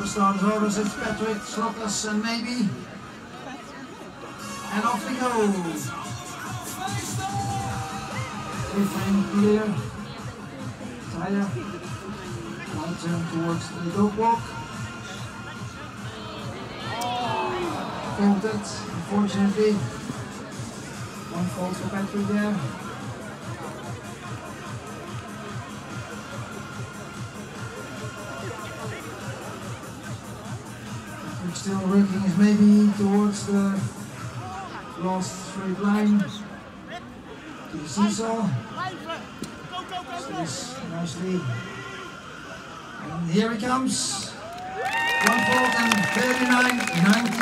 The starters orders it's Patrick, Slotas and maybe. And off we go. Frame clear. Tire. One turn towards the dog walk. Faulted, unfortunately. One fault for Patrick there. Still working maybe towards the last straight line. To the seesaw. Stays nicely. And here he comes. One fault and 39, 90.